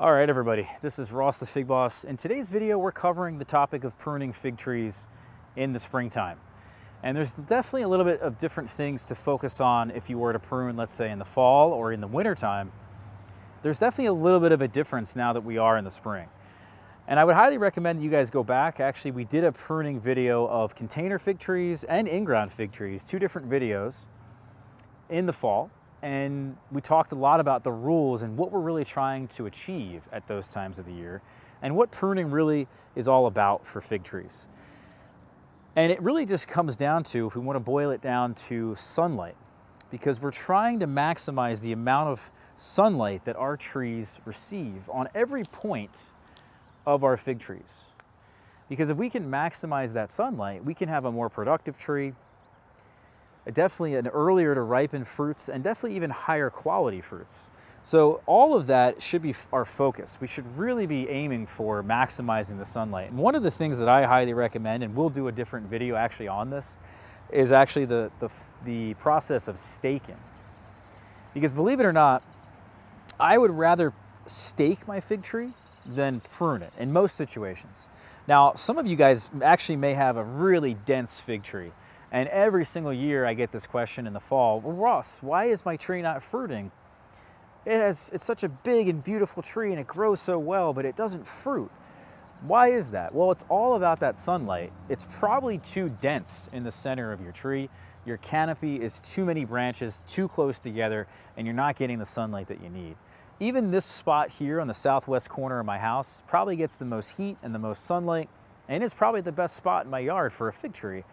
All right, everybody, this is Ross the Fig Boss. In today's video, we're covering the topic of pruning fig trees in the springtime. And there's definitely a little bit of different things to focus on if you were to prune, let's say in the fall or in the wintertime. There's definitely a little bit of a difference now that we are in the spring. And I would highly recommend you guys go back. Actually, we did a pruning video of container fig trees and in-ground fig trees, two different videos in the fall and we talked a lot about the rules and what we're really trying to achieve at those times of the year and what pruning really is all about for fig trees. And it really just comes down to, if we want to boil it down to sunlight, because we're trying to maximize the amount of sunlight that our trees receive on every point of our fig trees. Because if we can maximize that sunlight, we can have a more productive tree, definitely an earlier to ripen fruits and definitely even higher quality fruits. So all of that should be our focus. We should really be aiming for maximizing the sunlight. And one of the things that I highly recommend, and we'll do a different video actually on this, is actually the, the, the process of staking. Because believe it or not, I would rather stake my fig tree than prune it in most situations. Now, some of you guys actually may have a really dense fig tree and every single year I get this question in the fall, well, Ross, why is my tree not fruiting? It has, it's such a big and beautiful tree and it grows so well, but it doesn't fruit. Why is that? Well, it's all about that sunlight. It's probably too dense in the center of your tree. Your canopy is too many branches, too close together, and you're not getting the sunlight that you need. Even this spot here on the southwest corner of my house probably gets the most heat and the most sunlight, and it's probably the best spot in my yard for a fig tree.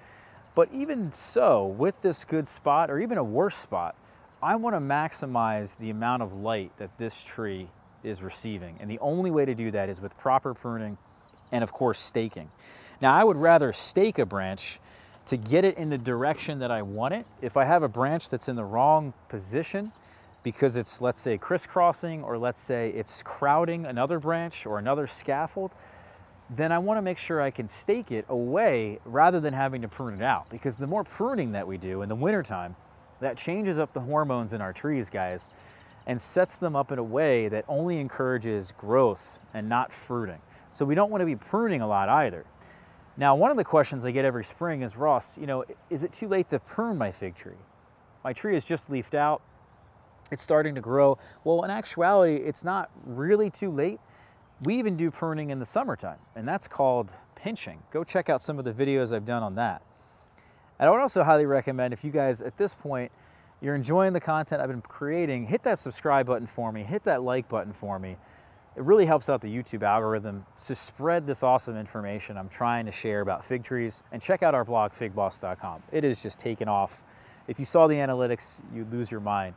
But even so, with this good spot or even a worse spot, I want to maximize the amount of light that this tree is receiving. And the only way to do that is with proper pruning and of course staking. Now I would rather stake a branch to get it in the direction that I want it. If I have a branch that's in the wrong position because it's let's say crisscrossing or let's say it's crowding another branch or another scaffold, then I want to make sure I can stake it away rather than having to prune it out. Because the more pruning that we do in the wintertime, that changes up the hormones in our trees, guys, and sets them up in a way that only encourages growth and not fruiting. So we don't want to be pruning a lot either. Now, one of the questions I get every spring is, Ross, you know, is it too late to prune my fig tree? My tree is just leafed out. It's starting to grow. Well, in actuality, it's not really too late we even do pruning in the summertime, and that's called pinching. Go check out some of the videos I've done on that. And I would also highly recommend if you guys at this point, you're enjoying the content I've been creating, hit that subscribe button for me, hit that like button for me. It really helps out the YouTube algorithm to spread this awesome information I'm trying to share about fig trees. And check out our blog, figboss.com. It is just taken off. If you saw the analytics, you'd lose your mind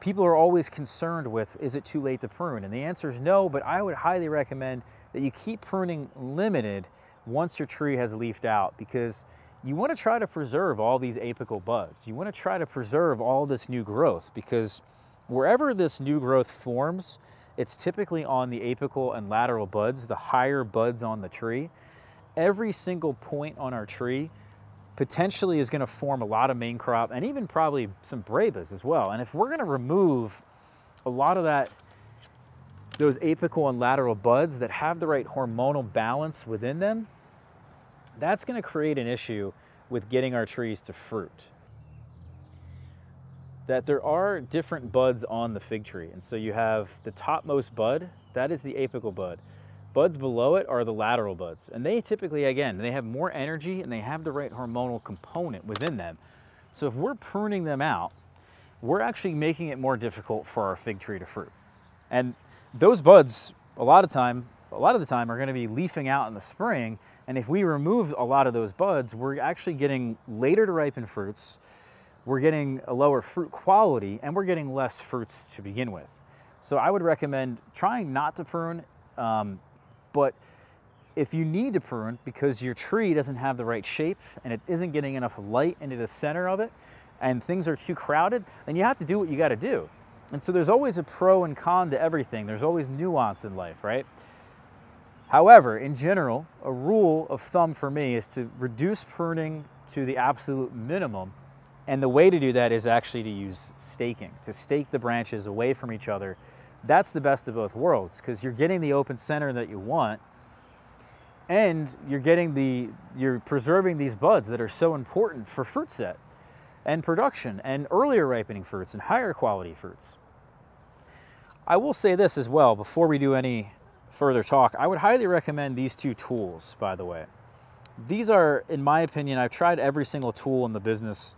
people are always concerned with, is it too late to prune? And the answer is no, but I would highly recommend that you keep pruning limited once your tree has leafed out because you want to try to preserve all these apical buds. You want to try to preserve all this new growth because wherever this new growth forms, it's typically on the apical and lateral buds, the higher buds on the tree. Every single point on our tree potentially is going to form a lot of main crop and even probably some brevas as well. And if we're going to remove a lot of that, those apical and lateral buds that have the right hormonal balance within them, that's going to create an issue with getting our trees to fruit. That there are different buds on the fig tree. And so you have the topmost bud, that is the apical bud. Buds below it are the lateral buds. And they typically, again, they have more energy and they have the right hormonal component within them. So if we're pruning them out, we're actually making it more difficult for our fig tree to fruit. And those buds, a lot of time, a lot of the time are gonna be leafing out in the spring. And if we remove a lot of those buds, we're actually getting later to ripen fruits, we're getting a lower fruit quality, and we're getting less fruits to begin with. So I would recommend trying not to prune. Um, but if you need to prune because your tree doesn't have the right shape and it isn't getting enough light into the center of it and things are too crowded, then you have to do what you got to do. And so there's always a pro and con to everything. There's always nuance in life, right? However, in general, a rule of thumb for me is to reduce pruning to the absolute minimum. And the way to do that is actually to use staking, to stake the branches away from each other That's the best of both worlds because you're getting the open center that you want and you're getting the you're preserving these buds that are so important for fruit set and production and earlier ripening fruits and higher quality fruits. I will say this as well before we do any further talk. I would highly recommend these two tools, by the way. These are, in my opinion, I've tried every single tool in the business.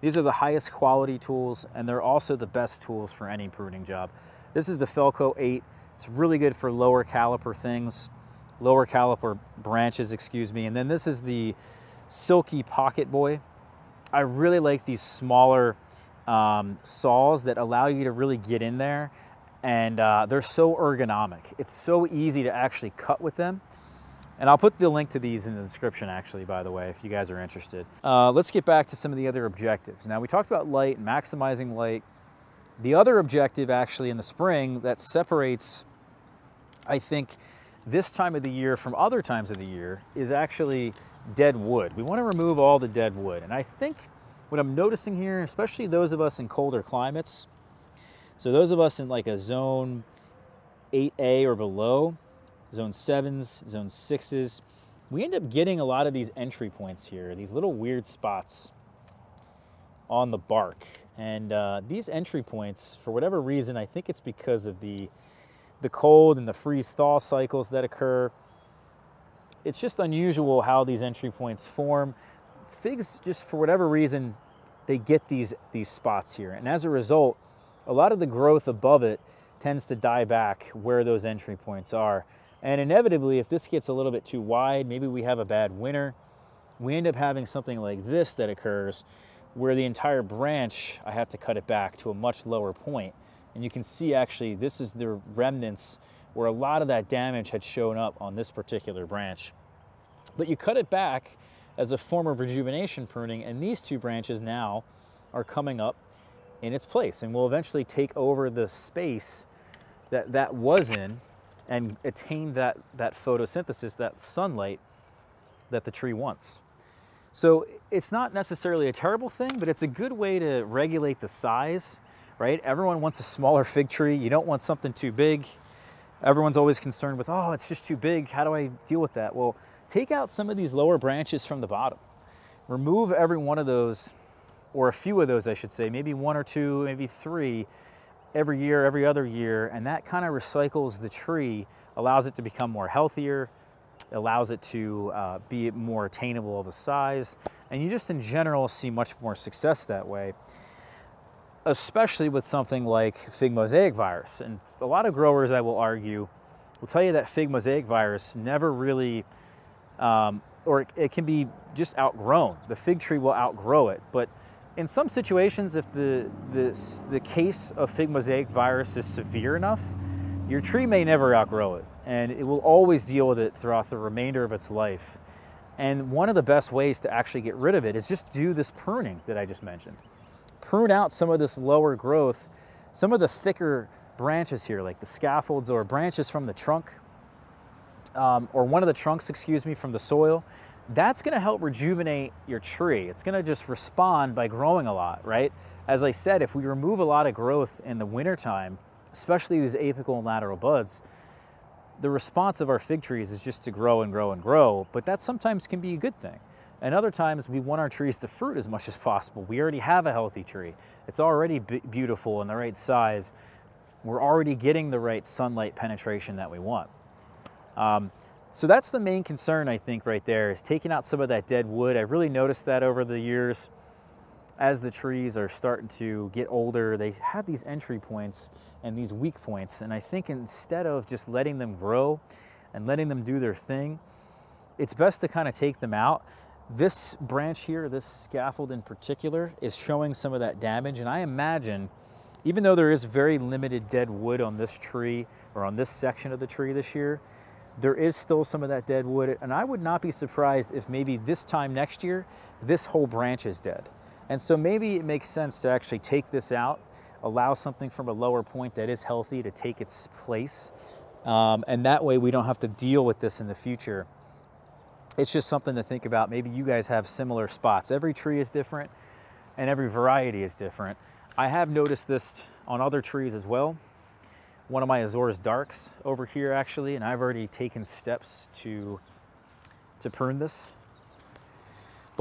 These are the highest quality tools, and they're also the best tools for any pruning job. This is the Felco 8. It's really good for lower caliper things lower caliper branches, excuse me. And then this is the Silky Pocket Boy. I really like these smaller um, saws that allow you to really get in there and uh, they're so ergonomic. It's so easy to actually cut with them. And I'll put the link to these in the description actually, by the way, if you guys are interested. Uh, let's get back to some of the other objectives. Now we talked about light maximizing light. The other objective actually in the spring that separates, I think, this time of the year from other times of the year is actually dead wood. We want to remove all the dead wood. And I think what I'm noticing here, especially those of us in colder climates, so those of us in like a zone 8A or below, zone 7s, zone 6s, we end up getting a lot of these entry points here, these little weird spots on the bark. And uh, these entry points, for whatever reason, I think it's because of the the cold and the freeze thaw cycles that occur. It's just unusual how these entry points form. Figs, just for whatever reason, they get these, these spots here. And as a result, a lot of the growth above it tends to die back where those entry points are. And inevitably, if this gets a little bit too wide, maybe we have a bad winter, we end up having something like this that occurs where the entire branch, I have to cut it back to a much lower point. And you can see actually this is the remnants where a lot of that damage had shown up on this particular branch. But you cut it back as a form of rejuvenation pruning and these two branches now are coming up in its place and will eventually take over the space that that was in and attain that, that photosynthesis, that sunlight that the tree wants. So it's not necessarily a terrible thing, but it's a good way to regulate the size right? Everyone wants a smaller fig tree. You don't want something too big. Everyone's always concerned with, oh, it's just too big. How do I deal with that? Well, take out some of these lower branches from the bottom. Remove every one of those, or a few of those, I should say, maybe one or two, maybe three every year, every other year, and that kind of recycles the tree, allows it to become more healthier, allows it to uh, be more attainable of a size, and you just in general see much more success that way especially with something like fig mosaic virus. And a lot of growers, I will argue, will tell you that fig mosaic virus never really, um, or it can be just outgrown. The fig tree will outgrow it. But in some situations, if the, the, the case of fig mosaic virus is severe enough, your tree may never outgrow it. And it will always deal with it throughout the remainder of its life. And one of the best ways to actually get rid of it is just do this pruning that I just mentioned prune out some of this lower growth, some of the thicker branches here, like the scaffolds or branches from the trunk, um, or one of the trunks, excuse me, from the soil, that's gonna help rejuvenate your tree. It's gonna just respond by growing a lot, right? As I said, if we remove a lot of growth in the wintertime, especially these apical and lateral buds, the response of our fig trees is just to grow and grow and grow, but that sometimes can be a good thing. And other times we want our trees to fruit as much as possible. We already have a healthy tree. It's already beautiful and the right size. We're already getting the right sunlight penetration that we want. Um, so that's the main concern I think right there is taking out some of that dead wood. I've really noticed that over the years as the trees are starting to get older, they have these entry points and these weak points. And I think instead of just letting them grow and letting them do their thing, it's best to kind of take them out this branch here, this scaffold in particular, is showing some of that damage. And I imagine, even though there is very limited dead wood on this tree or on this section of the tree this year, there is still some of that dead wood. And I would not be surprised if maybe this time next year, this whole branch is dead. And so maybe it makes sense to actually take this out, allow something from a lower point that is healthy to take its place. Um, and that way we don't have to deal with this in the future it's just something to think about. Maybe you guys have similar spots. Every tree is different and every variety is different. I have noticed this on other trees as well. one of my Azores Darks over here actually, and I've already taken steps to, to prune this.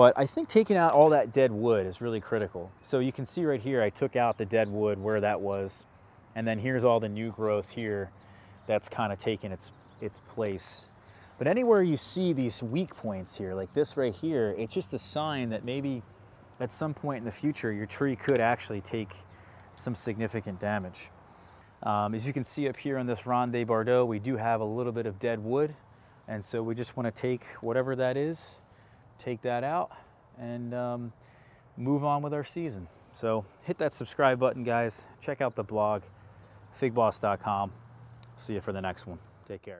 But I think taking out all that dead wood is really critical. So you can see right here, I took out the dead wood where that was, and then here's all the new growth here that's kind of taken its, its place. But anywhere you see these weak points here, like this right here, it's just a sign that maybe at some point in the future, your tree could actually take some significant damage. Um, as you can see up here on this Ronde Bordeaux, we do have a little bit of dead wood. And so we just want to take whatever that is, take that out, and um, move on with our season. So hit that subscribe button, guys. Check out the blog, figboss.com. See you for the next one. Take care.